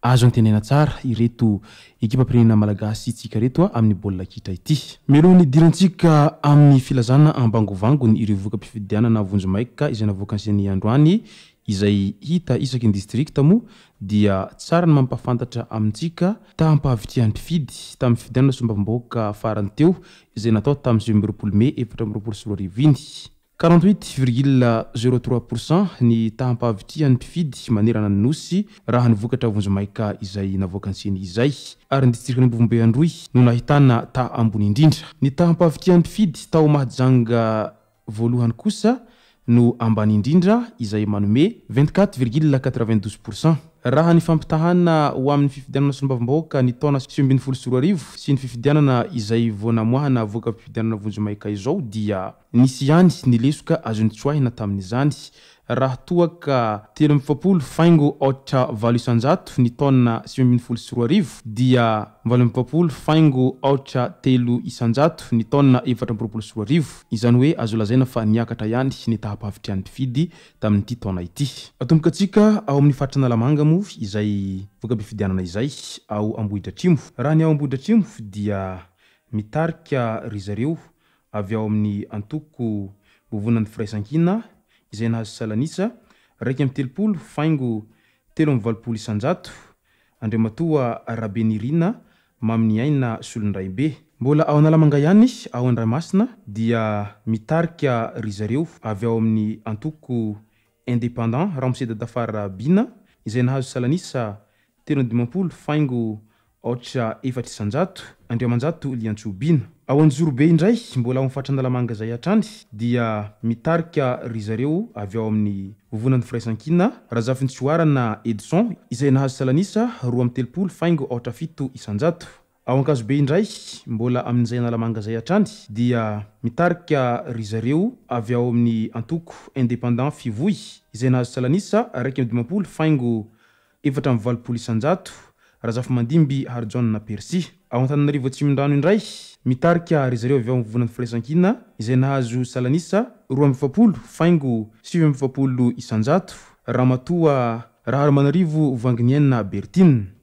Azo antenaina tsara ireto ekipam-pirenena malagasy tsika reto amin'ny baolina kitra ity. Mialoha ny hidirantsika amin'ny filazana ambangovangony ireo voka-pifidianana vonjimaika izay navoaka an'seni androany izay hita isaky ny distrikta moa dia tsara ny mampahafantatra amintsika taham-pahavitrihan'ny mpifidy tamin'ny fifidianana solombavambahoaka farany teo izay natao tamin'ny sivy amby roapolo mey efatra amby roapolo sy roa arivo iny. Quarante-huit virgule zero trois pour cent ny taham-pahavitrihan'ny mpifidy manerana ny Nosy raha ny vokatra vonjimaika izay navoakan'ny ceni izay, ary ny distrikan'i Ambovombe Androy no nahitana taha ambony indrindra. Ny taham-pahavitrihan'ny mpifidy tao Mahajanga voalohany kosa no ambany indrindra izay manome vingt-quatre virgule quatre-vingt-douze pour cent. Raha ny fampitahana ho amin'ny fifidianana solombavambahoaka ny taona sivy ambin'ny folo sy roa arivo sy ny fifidianana izay vao namoahana voka-pifidianana vonjimaika izao dia, Nisy ihany ny lesoka azo nitsoahina tamin'izany, raha toa ka telo amby efapolo faingo aotra valo isan-jato ny taona sivy ambin'ny folo sy roa arivo, dia valo amby efapolo faingo aotra telo isan-jato ny taona efatra amby roapolo sy roa arivo. Izany hoe azo lazaina fa niakatra ihany ny taham-pahavitrihan'ny mpifidy tamin'ity taona ity. Atombokantsika ao amin'ny faritra Analamanga moa izay voka-pifidianana izay ao Ambohidratrimo. Raha ny ao Ambohidratrimo dia mitarika ry zareo avy ao amin'ny antoko Vovonan'ny Firaisankina izay nahazo salan'isa iraika amby telopolo faingo telo amby valopolo isanjato, Andriamatoa Rabenirina Maminiaina Solondraibe. Mbola ao Analamanga ihany, ao Andramasina, dia mitarika ry zareo avy ao amin'ny antoko indépendant Ramose Dadafary Rahabiana izay nahazo salan'isa telo amby dimampolo faingo aotra efatra isan-jato, Andriamanjato Liantsobiana. Ao Anjorobe indray, mbola ao Fatranalamanga izay hatrany dia mitarika ry zareo avy ao amin'ny Vovonan'ny Firaisankina, Razafintsihoarana Edson izay nahazo salan'isa roa amby telopolo faingo aotra fito isan-jato, Ao Ankazobe indray, mbola amin'izay Analamanga izay hatrany, dia mitarika ry zareo avy ao amin'ny antoko indépendant Fivoy izay nahazo salan'isa iraika amby dimampolo faingo efatra amby valopolo isan-jato, Razafimandimby Harijaona Percy. Ao Antananarivo Atsimondrano indray, mitarika ry zareo avy ao amin'ny Vovonan'ny Firaisankina izay nahazo salan'isa roa amby efapolo faingo sivy amby efapolo isan-jato, Ramatoa Raharimanarivo Vanginiaina Bertine.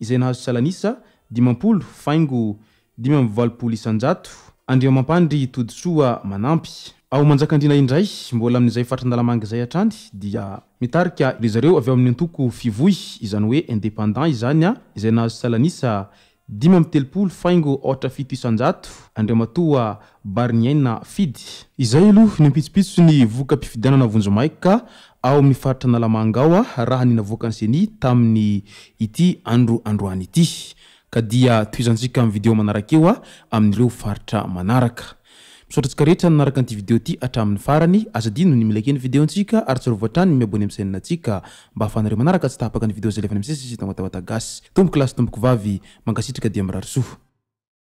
izay nahazo salan'isa dimampolo faingo dimy amby valopolo isan-jato, Andriamampandry Todisoa manampy. Ao Manjakandriana indray, mbola amin'izay faritra Analamanga izay hatrany, dia mitarika ry zareo avy ao amin'ny antoko Fivoy, izany hoe indépendant izany an, izay nahazo salan'isa dimy amby telopolo faingo aotra fito isan-jato, Andriamatoa Bariniaina Fidy. Izay aloha ny ampitsopitsony voka-pifidianana vonjimaika ao amin'ny faritra Analamanga ao aho raha ny navoakan'ny Ceni tamin'ny ity andro androany ity. Ka dia tohizantsika amin'ny video manaraka eo amin'ireo faritra manaraka. Misaotra antsika rehetra nanaraka an'ity video ity hatramin'ny farany. Aza adino ny mi-liker ny video-ntsika ary tsarovy hatrany ny mi-abonner amin'ny chaîne-ntsika mba ahafahanareo manaraka tsy tahapaka ny video izay alefany amin'ny sisisisiny ao Tabatagass. Tombokolahy sy tombokivavy, mankasitraka dia mirary soa.